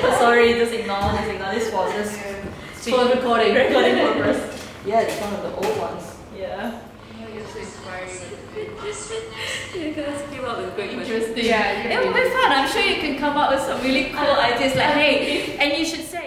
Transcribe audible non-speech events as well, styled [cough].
[laughs] Sorry, just ignore, just ignore this was just for recording, recording purpose. [laughs] Yeah, it's one of the old ones. Yeah. You guys came up with great questions. Interesting. Yeah, It will be fun. I'm sure you can come up with some really cool [laughs] ideas like, hey, and you should say.